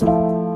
you